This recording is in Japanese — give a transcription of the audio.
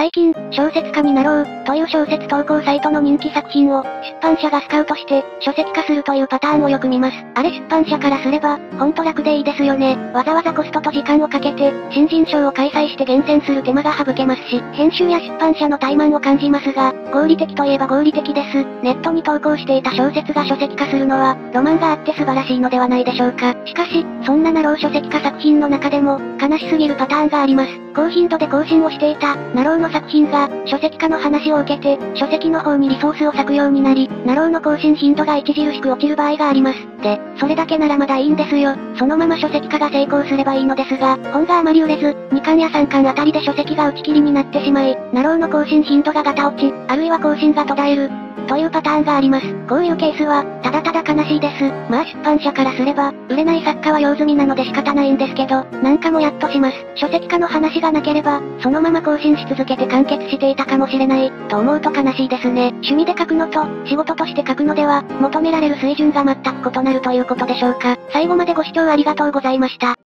最近、小説家になろう、という小説投稿サイトの人気作品を、出版社がスカウトして、書籍化するというパターンをよく見ます。あれ出版社からすれば、ほんと楽でいいですよね。わざわざコストと時間をかけて、新人賞を開催して厳選する手間が省けますし、編集や出版社の怠慢を感じますが、合理的といえば合理的です。ネットに投稿していた小説が書籍化するのは、ロマンがあって素晴らしいのではないでしょうか。しかし、そんななろう書籍化作品の中でも、悲しすぎるパターンがあります。高頻度で更新をしていた、なろうの作品が、書籍化の話を受けて、書籍の方にリソースを割くようになり、なろうの更新頻度が著しく落ちる場合があります。で、それだけならまだいいんですよ。そのまま書籍化が成功すればいいのですが、本があまり売れず、2巻や3巻あたりで書籍が打ち切りになってしまい、ナローの更新頻度がガタ落ち、あるいは更新が途絶える、というパターンがあります。こういうケースは、ただただ悲しいです。まあ出版社からすれば、売れない作家は用済みなので仕方ないんですけど、なんかもやっとします。書籍化の話がなければ、そのまま更新し続けて完結していたかもしれない、と思うと悲しいですね。趣味で書くのと、仕事として書くのでは、求められる水準が全く異なるということでしょうか。最後までご視聴ありがとうございました。